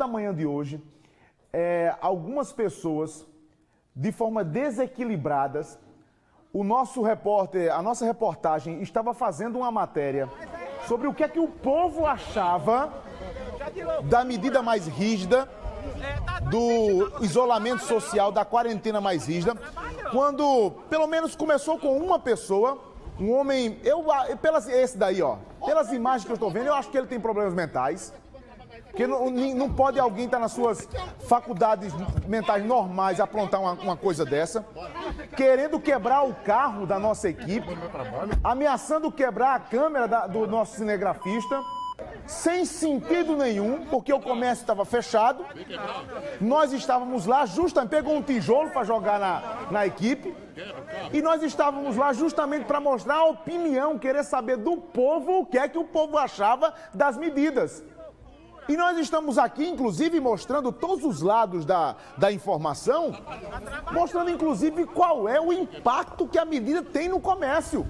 da manhã de hoje, é, algumas pessoas, de forma desequilibradas, o nosso repórter, a nossa reportagem estava fazendo uma matéria sobre o que é que o povo achava da medida mais rígida do isolamento social, da quarentena mais rígida, quando pelo menos começou com uma pessoa, um homem, eu pelas esse daí, ó, pelas imagens que eu estou vendo, eu acho que ele tem problemas mentais. Porque não, não pode alguém estar nas suas faculdades mentais normais aprontar uma, uma coisa dessa, querendo quebrar o carro da nossa equipe, ameaçando quebrar a câmera da, do nosso cinegrafista sem sentido nenhum, porque o comércio estava fechado. Nós estávamos lá, justamente, pegou um tijolo para jogar na, na equipe. E nós estávamos lá justamente para mostrar a opinião, querer saber do povo o que é que o povo achava das medidas. E nós estamos aqui, inclusive, mostrando todos os lados da, da informação, mostrando, inclusive, qual é o impacto que a medida tem no comércio.